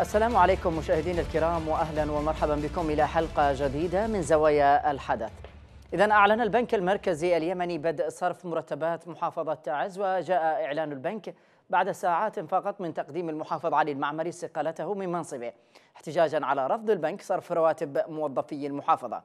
السلام عليكم مشاهدينا الكرام واهلا ومرحبا بكم إلى حلقة جديدة من زوايا الحدث. اذا أعلن البنك المركزي اليمني بدء صرف مرتبات محافظة تعز وجاء إعلان البنك بعد ساعات فقط من تقديم المحافظ علي المعمري استقالته من منصبه احتجاجا على رفض البنك صرف رواتب موظفي المحافظة.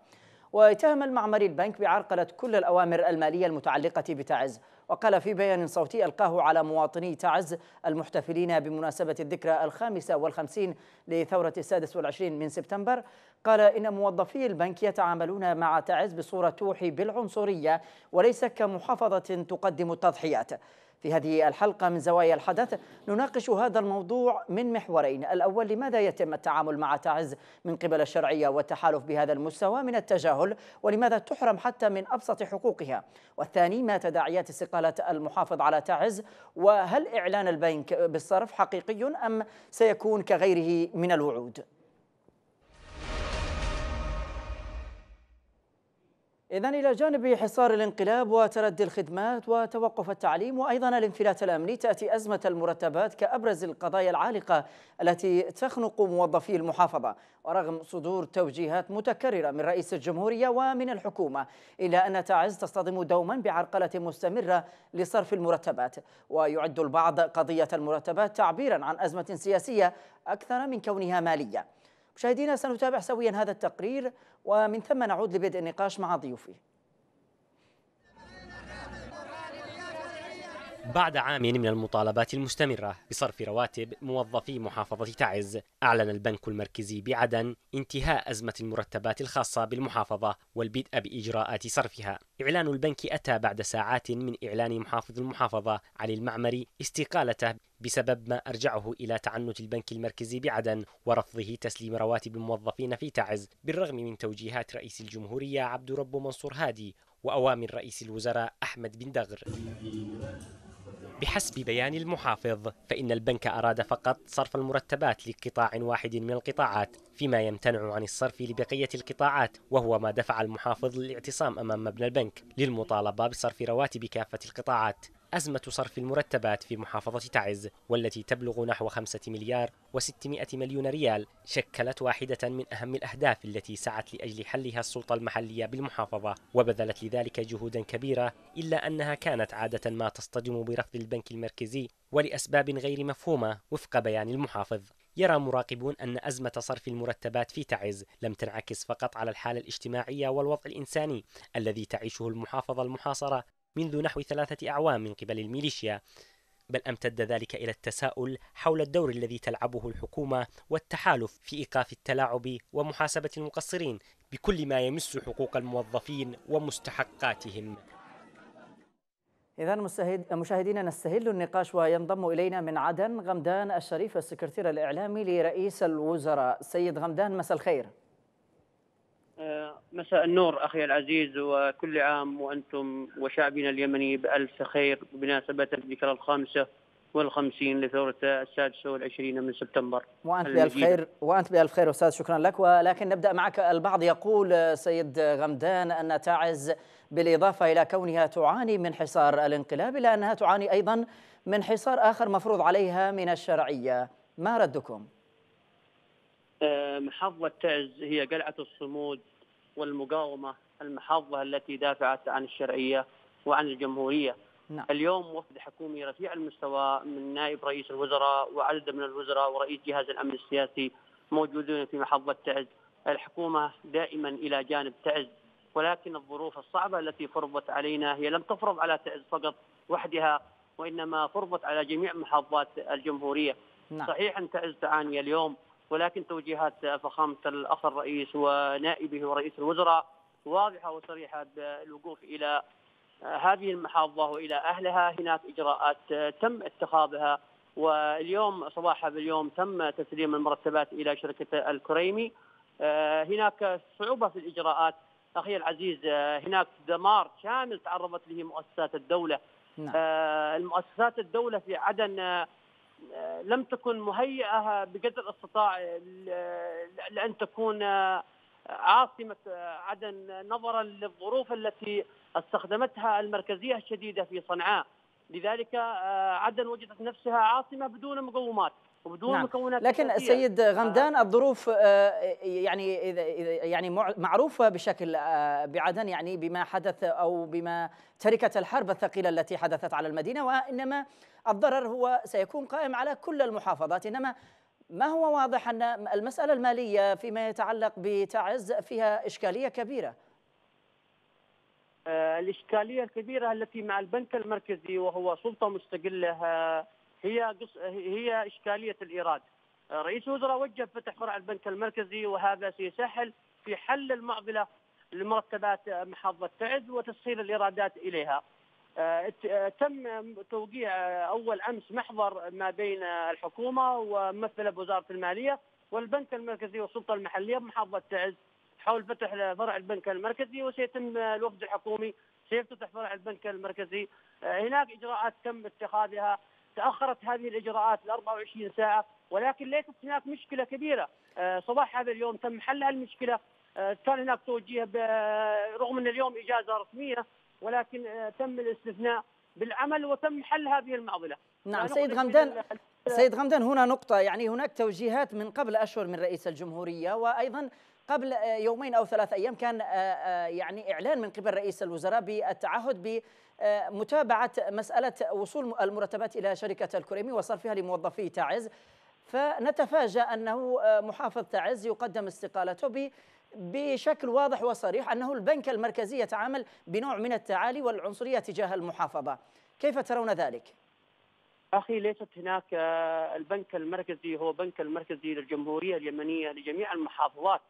واتهم المعمري البنك بعرقلة كل الأوامر المالية المتعلقة بتعز وقال في بيان صوتي ألقاه على مواطني تعز المحتفلين بمناسبة الذكرى الخامسة والخمسين لثورة السادس والعشرين من سبتمبر. قال إن موظفي البنك يتعاملون مع تعز بصورة توحي بالعنصرية وليس كمحافظة تقدم التضحيات. في هذه الحلقة من زوايا الحدث نناقش هذا الموضوع من محورين. الأول لماذا يتم التعامل مع تعز من قبل الشرعية والتحالف بهذا المستوى من التجاهل؟ ولماذا تحرم حتى من أبسط حقوقها؟ والثاني ما تداعيات استقالة المحافظ على تعز؟ وهل إعلان البنك بالصرف حقيقي أم سيكون كغيره من الوعود؟ إذا إلى جانب حصار الانقلاب وتردي الخدمات وتوقف التعليم وأيضا الانفلات الأمني تأتي أزمة المرتبات كأبرز القضايا العالقة التي تخنق موظفي المحافظة. ورغم صدور توجيهات متكررة من رئيس الجمهورية ومن الحكومة إلا أن تعز تصطدم دوما بعرقلة مستمرة لصرف المرتبات. ويعد البعض قضية المرتبات تعبيرا عن أزمة سياسية أكثر من كونها مالية. مشاهدينا سنتابع سويا هذا التقرير ومن ثم نعود لبدء النقاش مع ضيوفي. بعد عام من المطالبات المستمرة بصرف رواتب موظفي محافظة تعز أعلن البنك المركزي بعدن انتهاء أزمة المرتبات الخاصة بالمحافظة والبدء بإجراءات صرفها. إعلان البنك أتى بعد ساعات من إعلان محافظ المحافظة علي المعمري استقالته بسبب ما أرجعه إلى تعنت البنك المركزي بعدن ورفضه تسليم رواتب الموظفين في تعز بالرغم من توجيهات رئيس الجمهورية عبد رب منصور هادي وأوامر رئيس الوزراء أحمد بن دغر. بحسب بيان المحافظ فإن البنك أراد فقط صرف المرتبات لقطاع واحد من القطاعات فيما يمتنع عن الصرف لبقية القطاعات وهو ما دفع المحافظ للاعتصام أمام مبنى البنك للمطالبة بصرف رواتب كافة القطاعات. أزمة صرف المرتبات في محافظة تعز والتي تبلغ نحو خمسة مليار وستمائة مليون ريال شكلت واحدة من أهم الأهداف التي سعت لأجل حلها السلطة المحلية بالمحافظة. وبذلت لذلك جهودا كبيرة إلا أنها كانت عادة ما تصطدم برفض البنك المركزي ولأسباب غير مفهومة وفق بيان المحافظ. يرى مراقبون أن أزمة صرف المرتبات في تعز لم تنعكس فقط على الحالة الاجتماعية والوضع الإنساني الذي تعيشه المحافظة المحاصرة منذ نحو ثلاثة أعوام من قبل الميليشيا بل أمتد ذلك إلى التساؤل حول الدور الذي تلعبه الحكومة والتحالف في إيقاف التلاعب ومحاسبة المقصرين بكل ما يمس حقوق الموظفين ومستحقاتهم. إذا مشاهدينا نستهل النقاش وينضم إلينا من عدن غمدان الشريف السكرتير الإعلامي لرئيس الوزراء. سيد غمدان مساء الخير. مساء النور أخي العزيز وكل عام وأنتم وشعبنا اليمني بألف خير بمناسبة الذكرى الخامسة والخمسين لثورة السادسة والعشرين من سبتمبر. وأنت بألف خير وأنت بألف خير أستاذ شكرا لك. ولكن نبدأ معك. البعض يقول سيد غمدان أن تعز بالإضافة إلى كونها تعاني من حصار الانقلاب إلى أنها تعاني أيضا من حصار آخر مفروض عليها من الشرعية. ما ردكم؟ محافظة تعز هي قلعة الصمود والمقاومة المحافظة التي دافعت عن الشرعية وعن الجمهورية نعم. اليوم وفد حكومي رفيع المستوى من نائب رئيس الوزراء وعدد من الوزراء ورئيس جهاز الأمن السياسي موجودون في محافظة تعز الحكومة دائما إلى جانب تعز ولكن الظروف الصعبة التي فرضت علينا هي لم تفرض على تعز فقط وحدها وإنما فرضت على جميع محافظات الجمهورية نعم. صحيح أن تعز تعاني اليوم ولكن توجيهات فخامة الأخ الرئيس ونائبه ورئيس الوزراء واضحة وصريحة بالوقوف إلى هذه المحافظة وإلى أهلها. هناك إجراءات تم اتخاذها واليوم صباح اليوم تم تسليم المرتبات إلى شركة الكريمي. هناك صعوبة في الإجراءات. أخي العزيز هناك دمار شامل تعرضت له مؤسسات الدولة. نعم. المؤسسات الدولة في عدن لم تكن مهيئة بقدر الأستطاع لأن تكون عاصمة عدن نظرا للظروف التي استخدمتها المركزية الشديدة في صنعاء. لذلك عدن وجدت نفسها عاصمة بدون مقومات. وبدون نعم. مكونات لكن أساسية. سيد غمدان الظروف يعني يعني معروفة بشكل بعدن يعني بما حدث أو بما تركه الحرب الثقيلة التي حدثت على المدينة وإنما الضرر هو سيكون قائم على كل المحافظات إنما ما هو واضح أن المسألة المالية فيما يتعلق بتعز فيها إشكالية كبيرة آه، الإشكالية الكبيرة التي مع البنك المركزي وهو سلطة مستقلة آه، هي هي إشكالية الإيراد. آه، رئيس الوزراء وجه فتح فرع البنك المركزي وهذا سيسهل في حل المعضلة لمرتبات محافظة تعز وتسهيل الإيرادات إليها. تم توقيع أول أمس محضر ما بين الحكومة وممثلة بوزارة المالية والبنك المركزي والسلطة المحلية بمحافظة تعز حول فتح فرع البنك المركزي وسيتم الوفد الحكومي. سيفتتح فرع البنك المركزي. آه، هناك إجراءات تم اتخاذها. تأخرت هذه الإجراءات ل 24 ساعة ولكن ليست هناك مشكلة كبيرة. آه، صباح هذا اليوم تم حل المشكلة. آه، كان هناك توجيه رغم أن اليوم إجازة رسمية ولكن تم الاستثناء بالعمل وتم حل هذه المعضلة. نعم سيد غمدان سيد غمدان هنا نقطة. يعني هناك توجيهات من قبل أشهر من رئيس الجمهورية وأيضا قبل آه، يومين أو ثلاث أيام كان آه، آه، يعني إعلان من قبل رئيس الوزراء بالتعهد بمتابعه مسألة وصول المرتبات إلى شركة الكريمي وصرفها لموظفي تعز. فنتفاجأ أنه محافظ تعز يقدم استقالته بشكل واضح وصريح أنه البنك المركزي يتعامل بنوع من التعالي والعنصرية تجاه المحافظة. كيف ترون ذلك؟ أخي ليست هناك البنك المركزي هو بنك المركزي للجمهورية اليمنية لجميع المحافظات.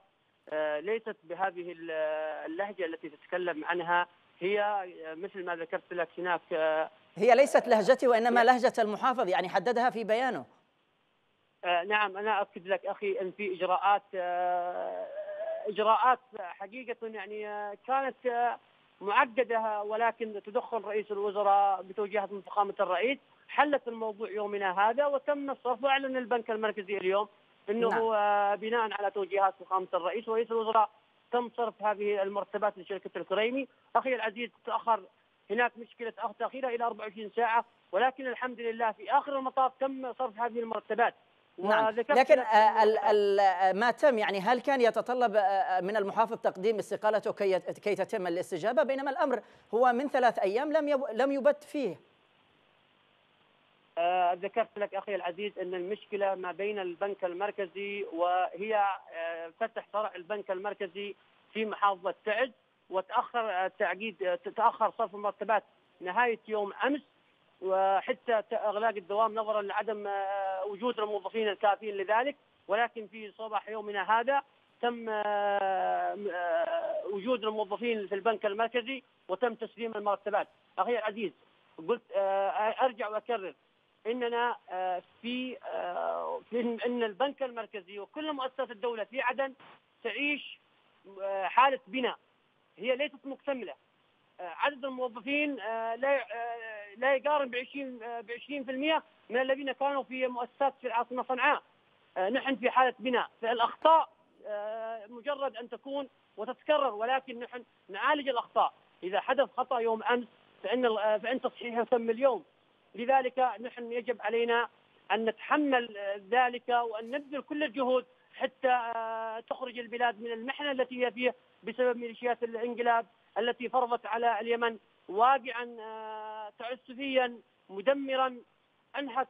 ليست بهذه اللهجة التي تتكلم عنها. هي آه، مثل ما ذكرت لك هناك آه، هي ليست لهجتي وإنما لهجة المحافظ يعني حددها في بيانه. نعم أنا اكد لك أخي إن في إجراءات إجراءات حقيقة يعني كانت معقده ولكن تدخل رئيس الوزراء بتوجيهات من فخامه الرئيس. حلت الموضوع يومنا هذا وتم الصرف واعلن البنك المركزي اليوم. إنه نعم. بناء على توجيهات فخامة الرئيس ورئيس الوزراء تم صرف هذه المرتبات لشركة الكريمي، أخي العزيز تاخر هناك مشكلة تأخيرها إلى 24 ساعة ولكن الحمد لله في آخر المطاف تم صرف هذه المرتبات. نعم. لكن ال ال ما تم يعني هل كان يتطلب من المحافظ تقديم استقالته كي كي تتم الاستجابة؟ بينما الأمر هو من ثلاث أيام لم لم يبت فيه. آه ذكرت لك أخي العزيز إن المشكلة ما بين البنك المركزي وهي آه فتح فرع البنك المركزي في محافظة تعز وتأخر آه، تاخر صرف المرتبات نهاية يوم أمس وحتى إغلاق الدوام نظرا لعدم آه، وجود الموظفين الكافيين لذلك. ولكن في صباح يومنا هذا تم آه، وجود الموظفين في البنك المركزي وتم تسليم المرتبات. أخي العزيز قلت أرجع وأكرر. إننا آه، في آه، إن البنك المركزي وكل مؤسسات الدولة في عدن تعيش آه، حالة بناء. هي ليست مكتملة. عدد الموظفين لا لا يقارن ب 20 ب 20% من الذين كانوا في مؤسسات في العاصمة صنعاء. نحن في حالة بناء. فالأخطاء مجرد أن تكون وتتكرر ولكن نحن نعالج الأخطاء. إذا حدث خطأ يوم أمس فإن فإن تصحيحه تم اليوم. لذلك نحن يجب علينا أن نتحمل ذلك وأن نبذل كل الجهود حتى آه، تخرج البلاد من المحنة التي هي فيها بسبب ميليشيات الانقلاب التي فرضت على اليمن واقعا آه، تعسفيا مدمرا أنهك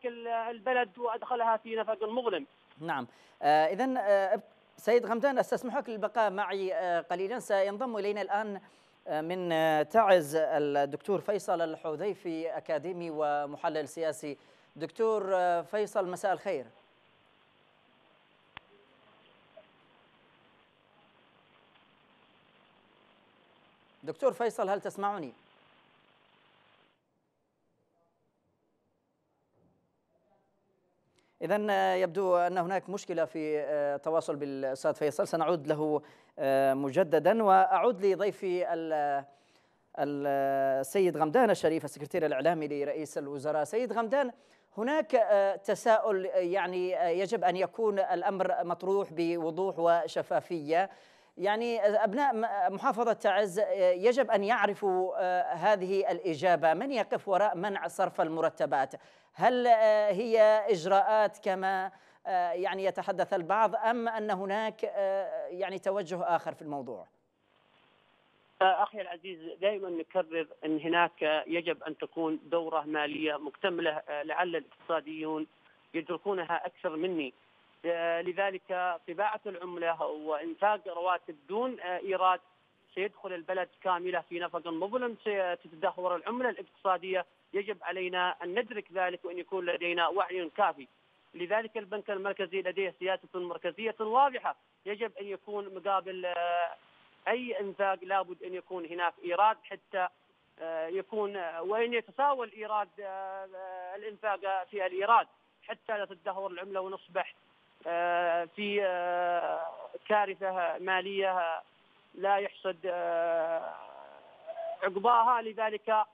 البلد وأدخلها في نفق مظلم. نعم، آه آه سيد غمدان أستسمحك للبقاء معي قليلا سينضم إلينا الآن من تعز الدكتور فيصل الحذيفي أكاديمي ومحلل سياسي دكتور فيصل مساء الخير دكتور فيصل هل تسمعني؟ إذا يبدو أن هناك مشكلة في التواصل آه، بالأستاذ فيصل. سنعود له آه، مجددا. وأعود لضيفي السيد غمدان الشريف السكرتير الإعلامي لرئيس الوزراء. سيد غمدان هناك آه، تساؤل يعني يجب أن يكون الأمر مطروح بوضوح وشفافية. يعني أبناء محافظة تعز يجب أن يعرفوا هذه الإجابة. من يقف وراء منع صرف المرتبات؟ هل هي إجراءات كما يعني يتحدث البعض أم أن هناك يعني توجه آخر في الموضوع؟ أخي العزيز دائما نكرر أن هناك يجب أن تكون دورة مالية مكتملة لعل الاقتصاديون يدركونها أكثر مني. لذلك طباعة العملة وانفاق رواتب دون إيراد سيدخل البلد كاملة في نفق مظلم ستتدهور العملة الاقتصادية يجب علينا أن ندرك ذلك وأن يكون لدينا وعي كافي. لذلك البنك المركزي لديه سياسة مركزية واضحة. يجب أن يكون مقابل أي انفاق لابد أن يكون هناك إيراد حتى آه، يكون آه، وأن يتساوى الإيراد آه، الانفاق في الإيراد حتى لا تدهور العملة ونصبح في كارثة مالية لا يحصد عقباها. لذلك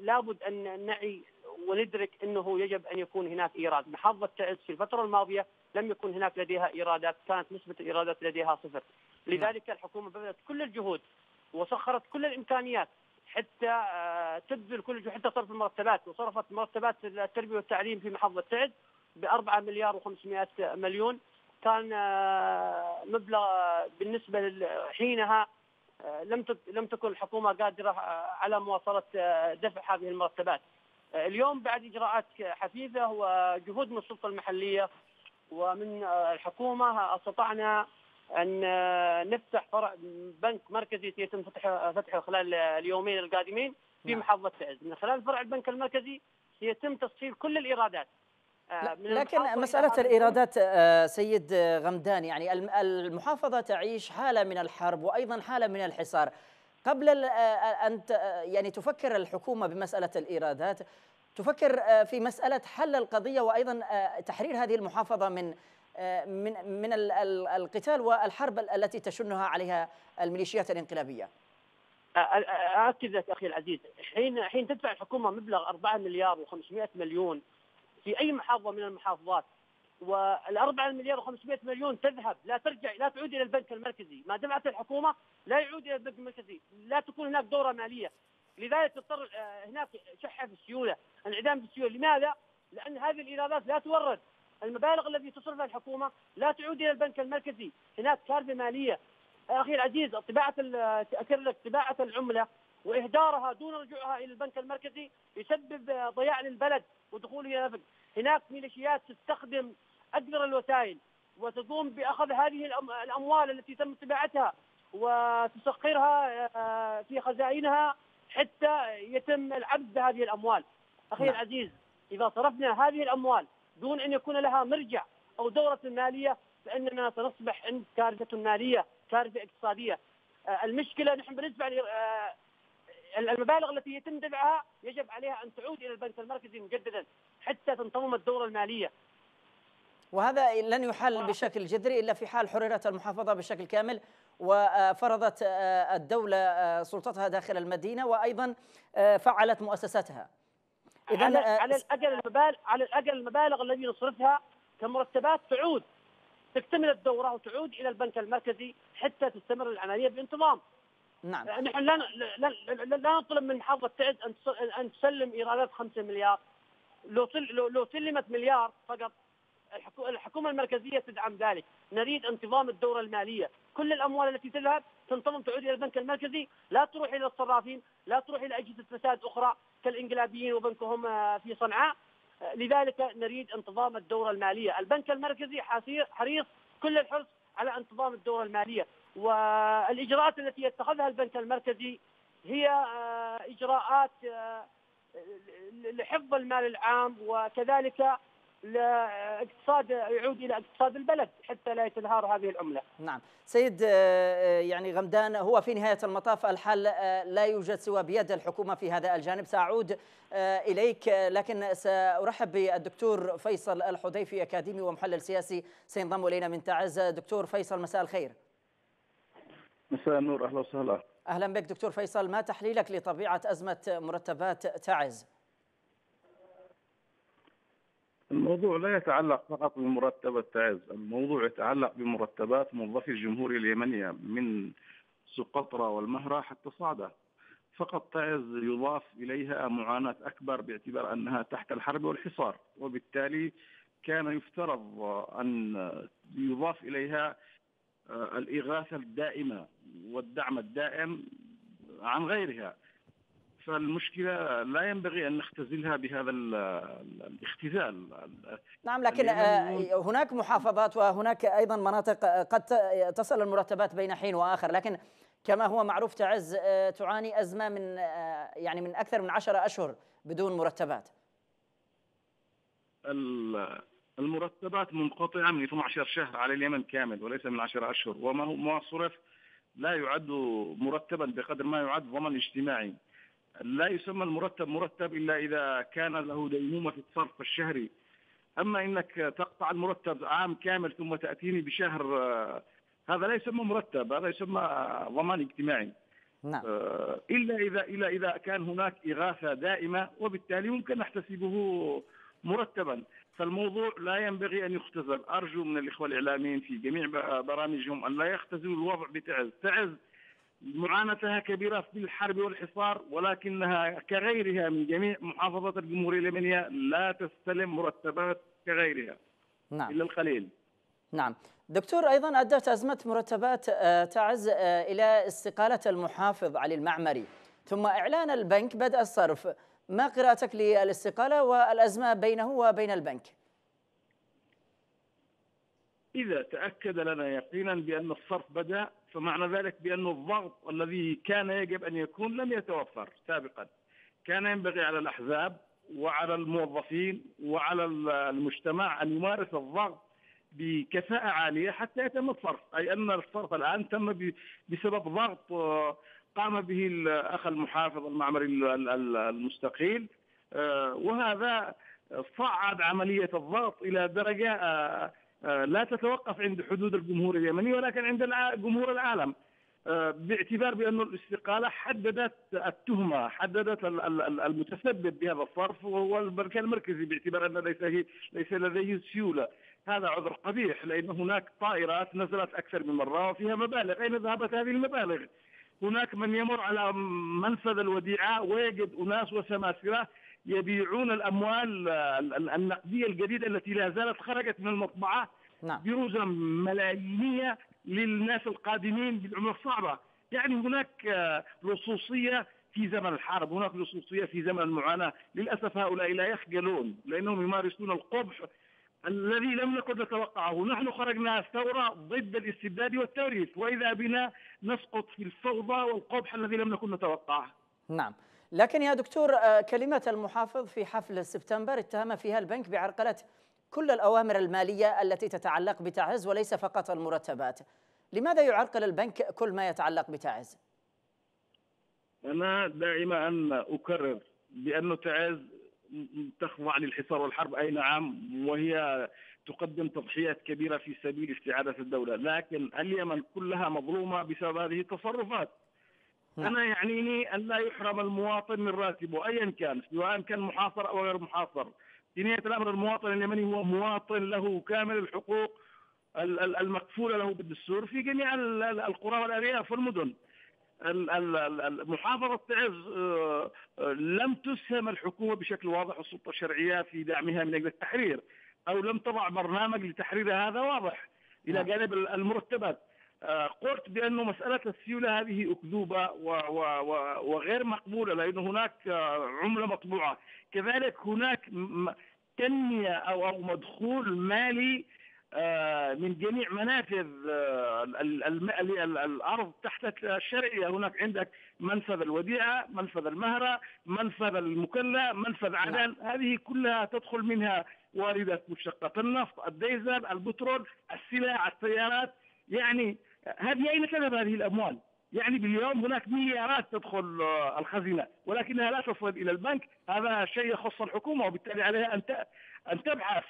لابد أن نعي وندرك أنه يجب أن يكون هناك إيراد، محافظة تعز في الفترة الماضية لم يكن هناك لديها إيرادات، كانت نسبة الإيرادات لديها صفر، لذلك الحكومة بذلت كل الجهود وسخرت كل الإمكانيات حتى آه، تبذل كل الجهود حتى صرف المرتبات. وصرفت مرتبات التربية والتعليم في محافظة تعز ب 4 مليار و500 مليون. كان آه، مبلغ بالنسبة حينها آه، لم لم تكن الحكومة قادرة على مواصلة دفع هذه المرتبات. اليوم بعد إجراءات حثيثه وجهود من السلطة المحلية ومن الحكومة استطعنا أن نفتح فرع بنك مركزي سيتم فتحه فتحه خلال اليومين القادمين في نعم. محافظة تعز من خلال فرع البنك المركزي سيتم تصفير كل الإيرادات آه، لكن مسألة الإيرادات آه، سيد غمدان يعني المحافظة تعيش حالة من الحرب وأيضا حالة من الحصار قبل آه، أن يعني تفكر الحكومة بمسألة الإيرادات تفكر في مسألة حل القضية وأيضا تحرير هذه المحافظة من من من القتال والحرب التي تشنها عليها الميليشيات الانقلابية. أؤكد لك أخي العزيز حين حين تدفع الحكومة مبلغ 4 مليار و500 مليون في أي محافظة من المحافظات. وال 4 مليار و500 مليون تذهب لا ترجع لا تعود إلى البنك المركزي، ما دفعت الحكومة لا يعود إلى البنك المركزي، لا تكون هناك دورة مالية، لذلك تضطر آه، هناك شحة في السيولة، انعدام في السيولة، لماذا؟ لأن هذه الإيرادات لا تورد، المبالغ التي تصرفها الحكومة لا تعود إلى البنك المركزي، هناك كارثة مالية. أخي العزيز طباعة اكرر لك طباعة العملة. وإهدارها دون رجوعها إلى البنك المركزي يسبب ضياع للبلد ودخوله إلى نفق. هناك ميليشيات تستخدم أقدر الوسائل وتقوم بأخذ هذه الأموال التي تم طباعتها وتسخرها آه، في خزائنها حتى يتم العبد بهذه الأموال. أخي نعم. العزيز إذا صرفنا هذه الأموال دون أن يكون لها مرجع أو دورة مالية فإننا سنصبح عند كارثة مالية، كارثة اقتصادية. آه، المشكلة نحن بالنسبة المبالغ التي يتم دفعها يجب عليها أن تعود إلى البنك المركزي مجددا حتى تنتظم الدورة المالية. وهذا لن يحل بشكل جذري إلا في حال حررت المحافظة بشكل كامل وفرضت آه، الدولة سلطتها داخل المدينة وأيضا فعلت مؤسساتها. اذا على, آه، على الاقل المبالغ على الاقل المبالغ التي نصرفها كمرتبات تعود تكتمل الدورة وتعود إلى البنك المركزي حتى تستمر العملية بانتظام. نعم. آه، نحن لا لا لا نطلب من تعز أن أن تسلم إيرادات 5 مليار. لو لو سلمت مليار فقط الحكومة المركزية تدعم ذلك، نريد انتظام الدورة المالية، كل الأموال التي تذهب تنتظم تعود إلى البنك المركزي، لا تروح إلى الصرافين، لا تروح إلى أجهزة فساد أخرى كالانقلابيين وبنكهم آه، في صنعاء، آه، لذلك نريد انتظام الدورة المالية، البنك المركزي حريص كل الحرص على انتظام الدورة المالية، والإجراءات التي يتخذها البنك المركزي هي آه، إجراءات لحفظ المال العام وكذلك لاقتصاد يعود إلى اقتصاد البلد حتى لا يتدهور هذه العملة. نعم، سيد آه، يعني غمدان هو في نهاية المطاف الحل آه، لا يوجد سوى بيد الحكومة في هذا الجانب، سأعود آه، إليك لكن سأرحب بالدكتور فيصل الحذيفي أكاديمي ومحلل سياسي سينضم إلينا من تعز، دكتور فيصل مساء الخير. مساء النور أهلا وسهلا. أهلا بك دكتور فيصل، ما تحليلك لطبيعة أزمة مرتبات تعز؟ الموضوع لا يتعلق فقط بمرتبة تعز الموضوع يتعلق بمرتبات موظفي الجمهورية اليمنية من سقطرى والمهرة حتى صعدة فقط تعز يضاف إليها معاناة أكبر باعتبار أنها تحت الحرب والحصار وبالتالي كان يفترض أن يضاف إليها آه، الإغاثة الدائمة والدعم الدائم عن غيرها. فالمشكلة لا ينبغي أن نختزلها بهذا الاختزال. نعم لكن آه، هناك محافظات وهناك أيضا مناطق قد تصل المرتبات بين حين وآخر لكن كما هو معروف تعز آه، تعاني أزمة من يعني من أكثر من عشرة أشهر بدون مرتبات. المرتبات منقطعة من 12 شهر على اليمن كامل وليس من 10 أشهر. وما هو ما صرف لا يعد مرتبا بقدر ما يعد ضمن اجتماعي. لا يسمى المرتب مرتب إلا إذا كان له ديمومة في الصرف الشهري. أما إنك تقطع المرتب عام كامل ثم تأتيني بشهر هذا لا يسمى مرتب هذا يسمى ضمان اجتماعي. نعم. آه، إلا إذا إلا إذا كان هناك إغاثة دائمة وبالتالي ممكن نحتسبه مرتبا. فالموضوع لا ينبغي أن يختزل. أرجو من الإخوة الإعلاميين في جميع برامجهم أن لا يختزلوا الوضع بتعز. تعز معاناتها كبيرة في الحرب والحصار ولكنها كغيرها من جميع محافظات الجمهورية اليمنية لا تستلم مرتبات كغيرها نعم. إلا القليل. نعم. دكتور أيضا أدت أزمة مرتبات آه، تعز آه، إلى استقالة المحافظ علي المعمري ثم إعلان البنك بدء الصرف. ما قراءتك للاستقالة والأزمة بينه وبين البنك؟ إذا تأكد لنا يقينا بأن الصرف بدأ فمعنى ذلك بأن الضغط الذي كان يجب أن يكون لم يتوفر سابقا كان ينبغي على الأحزاب وعلى الموظفين وعلى المجتمع أن يمارس الضغط بكفاءة عالية حتى يتم الصرف أي أن الصرف الآن تم بسبب ضغط آه، قام به الأخ المحافظ المعمري المستقيل آه، وهذا صعد عملية الضغط إلى درجة آه، لا تتوقف عند حدود الجمهور اليمني ولكن عند جمهور العالم باعتبار بأن الاستقالة حددت التهمة حددت المتسبب بهذا الصرف وهو المركز المركزي باعتبار أن ليس ليس لديه سيولة. هذا عذر قبيح لأن هناك طائرات نزلت أكثر من مرة وفيها مبالغ. أين ذهبت هذه المبالغ؟ هناك من يمر على منفذ الوديعة ويجد أناس وسماسرة يبيعون الأموال النقدية الجديدة التي لا زالت خرجت من المطبعة نعم. بروزا ملايينية للناس القادمين بالعملة الصعبة يعني هناك لصوصية في زمن الحرب هناك لصوصية في زمن المعاناة للأسف هؤلاء لا يخجلون لأنهم يمارسون القبح الذي لم نكن نتوقعه نحن خرجنا ثورة ضد الاستبداد والتوريث وإذا بنا نسقط في الفوضى والقبح الذي لم نكن نتوقعه. نعم. لكن يا دكتور آه، كلمة المحافظ في حفل سبتمبر اتهم فيها البنك بعرقلة كل الأوامر المالية التي تتعلق بتعز وليس فقط المرتبات. لماذا يعرقل البنك كل ما يتعلق بتعز؟ أنا دائما أن أكرر بأن تعز تخضع للحصار والحرب. أي نعم وهي تقدم تضحيات كبيرة في سبيل استعادة الدولة. لكن اليمن كلها مظلومة بسبب هذه التصرفات. أنا يعنيني أن لا يحرم المواطن من راتبه أيا كان سواء كان محاصر أو غير محاصر. في نهاية الأمر المواطن اليمني هو مواطن له كامل الحقوق المكفولة له بالدستور في جميع القرى والأرياف والمدن. محافظة تعز آه، آه، لم تسهم الحكومة بشكل واضح والسلطة الشرعية في دعمها من أجل التحرير أو لم تضع برنامج لتحرير هذا واضح إلى نعم. جانب المرتبات آه، قلت بأنه مسألة السيولة هذه أكذوبة وغير مقبولة لأن هناك عملة مطبوعة كذلك هناك تنمية أو مدخول مالي من جميع منافذ آه، الأرض تحت الشرعية. هناك عندك منفذ الوديعة، منفذ المهرة، منفذ المكلا، منفذ نعم. عدن، هذه كلها تدخل منها واردات مشتقات النفط، الديزل، البترول، السلع، السيارات، يعني هذه أين تذهب هذه الأموال؟ يعني باليوم هناك مليارات تدخل آه، الخزينة ولكنها لا تصل إلى البنك، هذا شيء يخص الحكومة وبالتالي عليها أن أن تبحث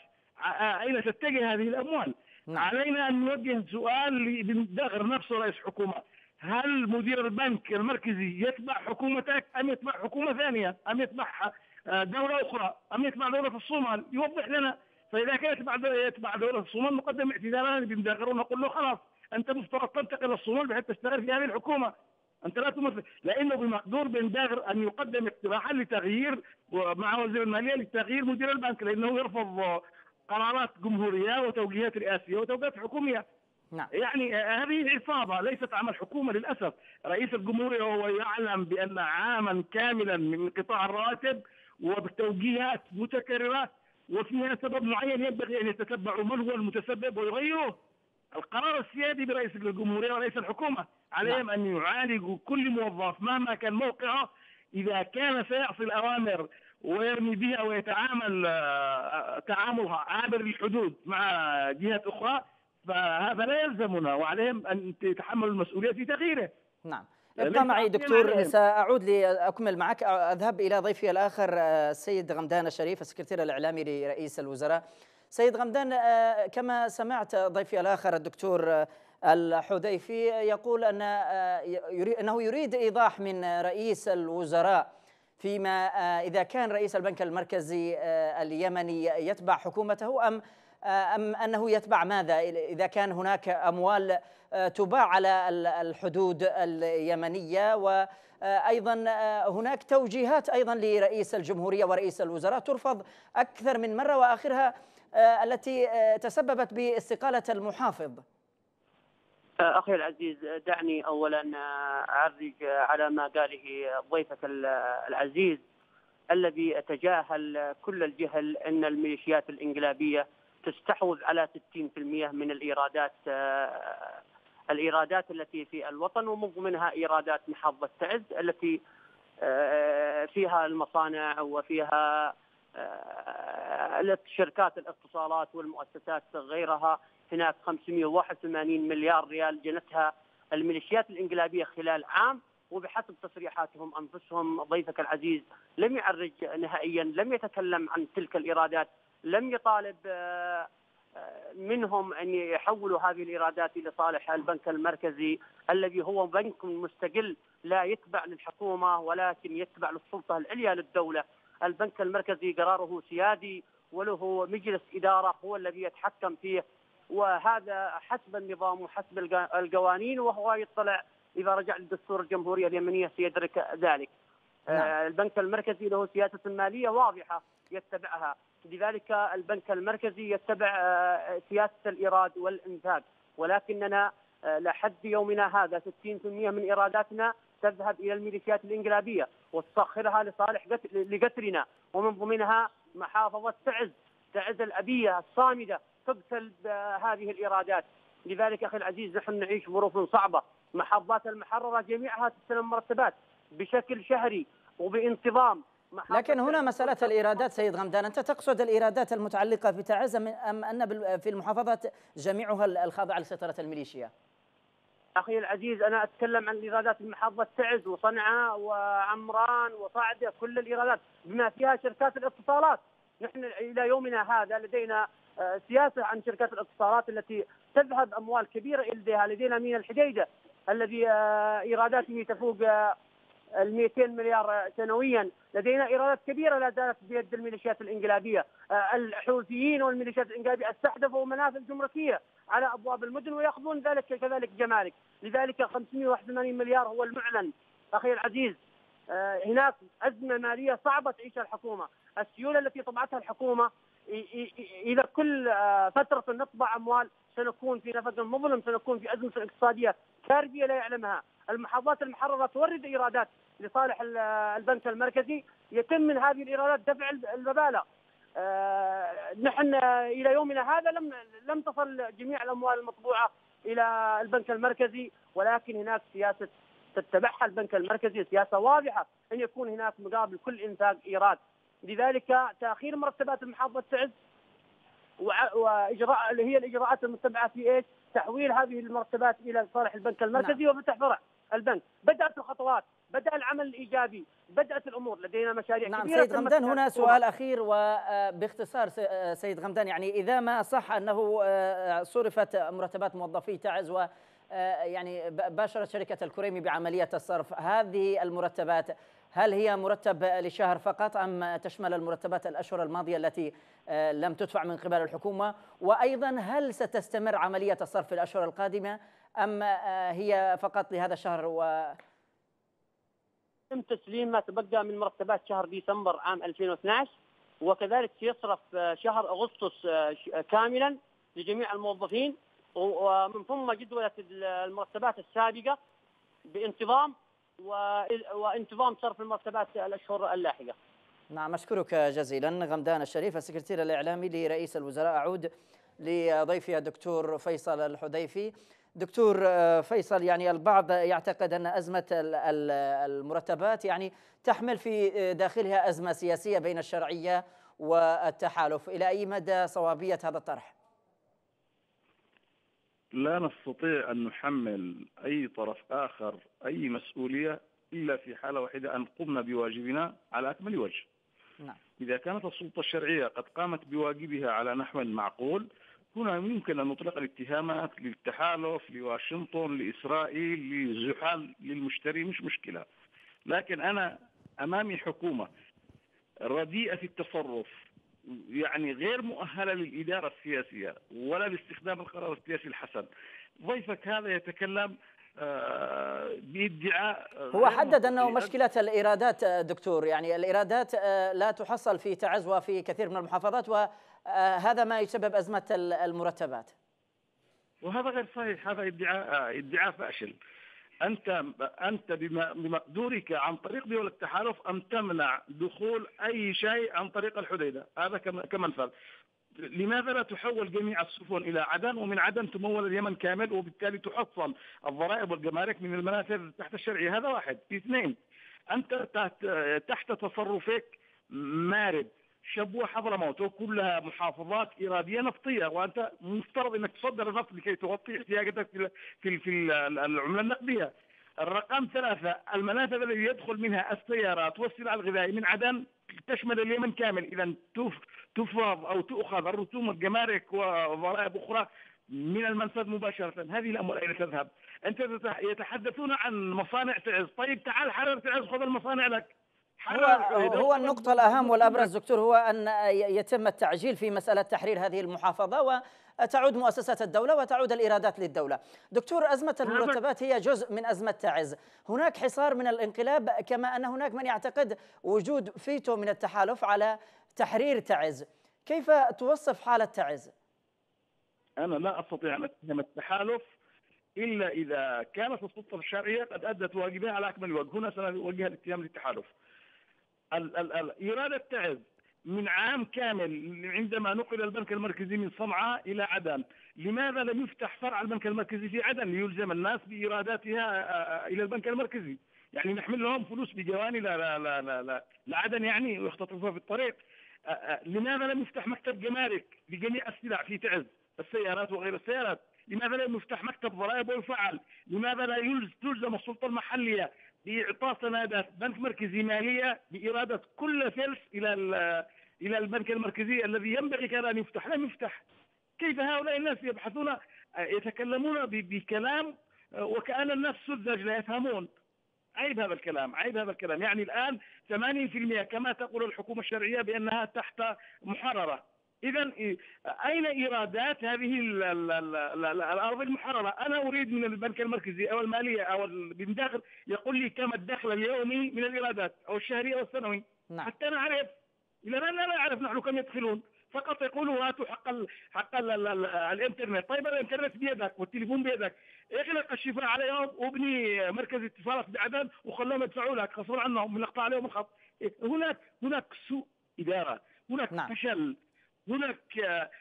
أين تتجه هذه الأموال؟ نعم. علينا أن نوجه سؤال لداخل نفسه رئيس حكومة. هل مدير البنك المركزي يتبع حكومتك أم يتبع حكومة ثانية؟ أم يتبع آه، دولة أخرى؟ أم يتبع دولة الصومال؟ يوضح لنا. فإذا كان يتبع يتبع دولة الصومال نقدم اعتذارا بمداخر ونقول له خلاص أنت مفترض تنتقل الصومال بحيث تشتغل في هذه الحكومة. أنت لا تمثل. لأنه بمقدور بن داغر أن يقدم اقتراحا لتغيير مع وزير المالية لتغيير مدير البنك لأنه يرفض قرارات جمهورية وتوجيهات رئاسية وتوجيهات حكومية. نعم. يعني هذه عصابة ليست عمل حكومة للأسف. رئيس الجمهورية وهو يعلم بأن عاما كاملا من قطاع الراتب وبتوجيهات متكررة وفيها سبب معين ينبغي أن يتتبعوا من هو المتسبب ويغيره القرار السيادي برئيس الجمهورية ورئيس الحكومة. عليهم نعم. أن يعالجوا كل موظف مهما كان موقعه. إذا كان سيعصي الأوامر ويرمي بها ويتعامل آه، تعاملها عابر الحدود مع جهات أخرى. فهذا لا يلزمنا وعليهم أن يتحملوا المسؤولية في تغييره. نعم. ابقى معي دكتور سأعود لأكمل معك. أذهب إلى ضيفي الآخر السيد آه، غمدان الشريف السكرتير الإعلامي لرئيس الوزراء. سيد غمدان آه، كما سمعت ضيفي الآخر الدكتور الحذيفي يقول أن أنه يريد إيضاح من رئيس الوزراء فيما إذا كان رئيس البنك المركزي اليمني يتبع حكومته أم أم أنه يتبع ماذا؟ إذا كان هناك أموال آه، تباع على الحدود اليمنية وأيضا آه، هناك توجيهات أيضا لرئيس الجمهورية ورئيس الوزراء ترفض أكثر من مرة وآخرها آه، التي تسببت باستقالة المحافظ. أخي العزيز دعني أولا أعرج على ما قاله ضيفك العزيز الذي تجاهل كل الجهل أن الميليشيات الإنقلابية تستحوذ على 60% من الإيرادات آه، الإيرادات التي في الوطن ومن ضمنها إيرادات محافظة تعز التي آه، فيها المصانع وفيها آه، شركات الاتصالات والمؤسسات غيرها. هناك 581 مليار ريال جنتها الميليشيات الإنقلابية خلال عام وبحسب تصريحاتهم أنفسهم ضيفك العزيز لم يعرج نهائيا لم يتكلم عن تلك الإيرادات لم يطالب آه، آه، منهم أن يحولوا هذه الإيرادات لصالح البنك المركزي الذي هو بنك مستقل لا يتبع للحكومة ولكن يتبع للسلطة العليا للدولة، البنك المركزي قراره سيادي وله مجلس إدارة هو الذي يتحكم فيه وهذا حسب النظام وحسب القوانين وهو يطلع إذا رجع للدستور الجمهورية اليمنية سيدرك ذلك. نعم. آه، البنك المركزي له سياسة مالية واضحة يتبعها لذلك البنك المركزي يتبع آه، سياسة الإيراد والإنتاج ولكننا آه، لحد يومنا هذا 60% من إيراداتنا تذهب إلى الميليشيات الإنقلابية وتسخرها لصالح لقتلنا ومن ضمنها محافظة تعز تعز الأبية الصامدة تقتل بهذه الإيرادات. لذلك أخي العزيز نحن نعيش ظروف صعبة. محافظات المحررة جميعها تستلم مرتبات بشكل شهري وبانتظام. لكن هنا مسألة الإيرادات سيد غمدان أنت تقصد الإيرادات المتعلقة في تعز أم أن في المحافظات جميعها الخاضعة لسيطرة الميليشيا؟ أخي العزيز أنا أتكلم عن الإيرادات محافظة تعز وصنعاء وعمران وصعدة كل الإيرادات بما فيها شركات الاتصالات. نحن إلى يومنا هذا لدينا آه، سياسة عن شركات الاتصالات التي تذهب أموال كبيرة إليها لدينا من الحديدة الذي آه، إيراداته تفوق آه، ال 200 مليار سنويا. لدينا إيرادات كبيرة لا زالت بيد الميليشيات الانقلابيه الحوثيين والميليشيات الانقلابيه استحدثوا منافذ جمركية على أبواب المدن ويأخذون ذلك كذلك جمارك لذلك 581 مليار هو المعلن. أخي العزيز هناك أزمة مالية صعبة تعيشها الحكومة. السيولة التي طبعتها الحكومة اذا كل آه، فترة نطبع أموال سنكون في نفق مظلم سنكون في أزمة اقتصادية كارثيه لا يعلمها. المحافظات المحررة تورد إيرادات لصالح البنك المركزي. يتم من هذه الإيرادات دفع المبالغ آه، نحن إلى يومنا هذا لم لم تصل جميع الأموال المطبوعة إلى البنك المركزي ولكن هناك سياسة تتبعها البنك المركزي سياسة واضحة أن يكون هناك مقابل كل انفاق إيراد. لذلك تأخير مرتبات المحافظه تعز واجراء اللي هي الإجراءات المتبعة في إيش؟ تحويل هذه المرتبات إلى صالح البنك المركزي نعم. وفتح فرع البنك بدأت الخطوات بدأ العمل الإيجابي بدأت الأمور لدينا مشاريع نعم كبيره سيد غمدان هنا سؤال أخير وباختصار سيد غمدان يعني إذا ما صح أنه آه، صرفت مرتبات موظفي تعز و آه، يعني باشرت شركة الكريمي بعملية الصرف هذه المرتبات هل هي مرتب لشهر فقط أم تشمل المرتبات الأشهر الماضية التي آه، لم تدفع من قبل الحكومة؟ وأيضا هل ستستمر عملية الصرف في الأشهر القادمة أم آه، هي فقط لهذا الشهر و؟ تم تسليم ما تبقى من مرتبات شهر ديسمبر عام 2012 وكذلك سيصرف آه، شهر أغسطس كاملا لجميع الموظفين ومن ثم جدولة المرتبات السابقة بانتظام وانتظام صرف المرتبات الأشهر اللاحقة. نعم أشكرك جزيلا غمدان الشريف السكرتير الإعلامي لرئيس الوزراء أعود لضيفي الدكتور فيصل الحذيفي. دكتور فيصل يعني البعض يعتقد أن أزمة المرتبات يعني تحمل في داخلها أزمة سياسية بين الشرعية والتحالف، إلى أي مدى صوابية هذا الطرح؟ لا نستطيع أن نحمل أي طرف آخر أي مسؤولية إلا في حالة واحدة أن قمنا بواجبنا على أكمل وجه نعم. إذا كانت السلطة الشرعية قد قامت بواجبها على نحو معقول هنا يمكن أن نطلق الاتهامات للتحالف لواشنطن لإسرائيل لزحال للمشتري مش مشكلة لكن أنا أمامي حكومة رديئة في التصرف يعني غير مؤهلة للإدارة السياسية ولا لاستخدام القرار السياسي الحسن. ضيفك هذا يتكلم آه، بإدعاء هو حدد أنه مشكلة الإيرادات آه، دكتور. يعني الإيرادات آه، لا تحصل في تعز وفي كثير من المحافظات وهذا ما يسبب أزمة المرتبات. وهذا غير صحيح هذا إدعاء إدعاء فاشل. أنت أنت بمقدورك عن طريق دول التحالف أن تمنع دخول أي شيء عن طريق الحديدة. هذا كمنفذ لماذا لا تحول جميع السفن إلى عدن؟ ومن عدن تمول اليمن كامل وبالتالي تحصل الضرائب والجمارك من المنافذ تحت الشرعية. هذا واحد. اثنين أنت تحت تصرفك مارد. شبوه حضرموت وكلها محافظات إيرادية نفطية وأنت مفترض أنك تصدر النفط لكي تغطي احتياجاتك في في في العملة النقدية. الرقم ثلاثة المنافذ التي يدخل منها السيارات والسلع الغذائية من عدن تشمل اليمن كامل. إذا تفرض أو تؤخذ الرسوم الجمارك وضرائب أخرى من المنفذ مباشرة. هذه الأموال أين تذهب؟ أنت يتحدثون عن مصانع تعز. طيب تعال حرر تعز خذ المصانع لك. هو هو النقطة الأهم والأبرز دكتور هو أن يتم التعجيل في مسألة تحرير هذه المحافظة وتعود مؤسسات الدولة وتعود الإيرادات للدولة. دكتور أزمة المرتبات هي جزء من أزمة تعز، هناك حصار من الانقلاب كما أن هناك من يعتقد وجود فيتو من التحالف على تحرير تعز. كيف توصف حالة تعز؟ أنا لا أستطيع أن أتهم التحالف إلا إذا كانت السلطة الشرعية قد أدت واجبها على أكمل وجه، هنا سنوجه الاتهام للتحالف. إرادة تعز من عام كامل عندما نقل البنك المركزي من صنعاء إلى عدن. لماذا لم يفتح فرع البنك المركزي في عدن ليلزم الناس بإيراداتها إلى البنك المركزي؟ يعني نحمل لهم فلوس بجواني لا لا لا لا, لا لعدن يعني ويختطفوها في الطريق. لماذا لم يفتح مكتب جمارك لجميع السلع في تعز السيارات وغير السيارات؟ لماذا لا يفتح مكتب ضرائب ويفعل لماذا لا تلزم السلطة المحلية باعطاء سندات بنك مركزي مالية بإرادة كل فلس إلى إلى البنك المركزي الذي ينبغي كان أن يفتح. لم يفتح. كيف هؤلاء الناس يبحثون يتكلمون بكلام وكأن الناس سذج لا يفهمون. عيب هذا الكلام عيب هذا الكلام. يعني الآن 80% كما تقول الحكومة الشرعية بأنها تحت محررة. اذا أين إيرادات هذه الأرض المحررة؟ أنا أريد من البنك المركزي أو المالية أو من داخل يقول لي كم الدخل اليومي من الإيرادات أو الشهري أو السنوي نعم. حتى أنا أعرف إلى الان لا أعرف نحن كم يدخلون فقط يقولوا هاتوا حق ال حق ال ال الإنترنت طيب الإنترنت بيدك والتليفون بيدك اغلق الشفاء عليهم وابني مركز اتصالات بعدن وخلوهم يدفعوا لك غصبا عنهم بنقطع عليهم الخط هناك هناك سوء إدارة هناك نعم. فشل هناك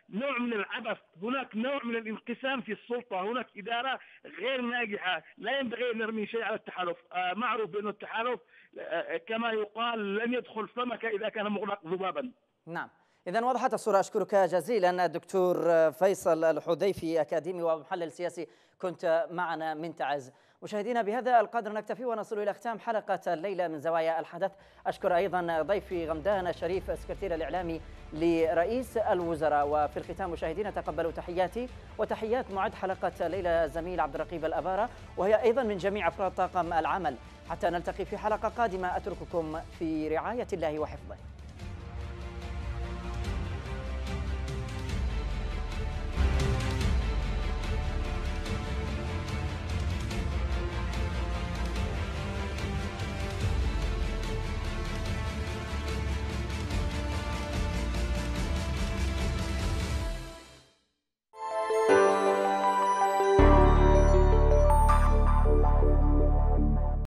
نوع من العبث هناك نوع من الانقسام في السلطة هناك إدارة غير ناجحة لا ينبغي أن نرمي شيء على التحالف. آه، معروف بأن التحالف آه، كما يقال لن يدخل سمكة إذا كان مغلق ذبابا. نعم. إذا وضحت الصورة. أشكرك جزيلا الدكتور فيصل الحذيفي أكاديمي ومحلل سياسي كنت معنا من تعز. مشاهدينا بهذا القدر نكتفي ونصل إلى ختام حلقة الليلة من زوايا الحدث. أشكر أيضا ضيفي غمدان الشريف السكرتير الإعلامي لرئيس الوزراء. وفي الختام مشاهدينا تقبلوا تحياتي وتحيات معد حلقة الليلة زميل عبد الرقيب الأبارة وهي أيضا من جميع أفراد طاقم العمل. حتى نلتقي في حلقة قادمة أترككم في رعاية الله وحفظه.